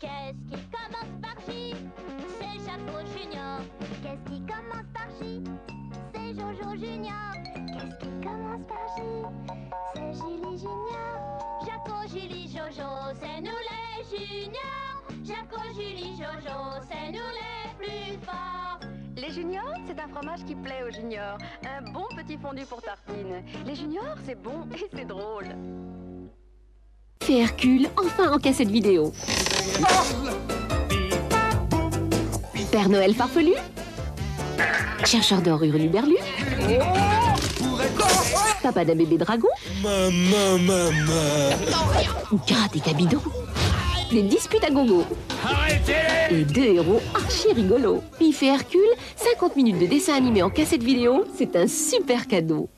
Qu'est-ce qui commence par J? C'est Jaco Junior. Qu'est-ce qui commence par J? C'est Jojo Junior. Qu'est-ce qui commence par J? C'est Gilly Junior. Jaco, Gilly, Jojo, c'est nous les juniors. Jaco, Julie, Jojo, c'est nous les plus forts. Les juniors, c'est un fromage qui plaît aux juniors. Un bon petit fondu pour tartine. Les juniors, c'est bon et c'est drôle. Hercule, enfin en cassette vidéo. Père Noël farfelu. Chercheur d'or hurluberlu Papa d'un bébé dragon. Maman, maman. Karatéka bidon Des disputes à gogo. Et deux héros archi rigolos. Pif et Hercule, 50 minutes de dessin animé en cassette vidéo, c'est un super cadeau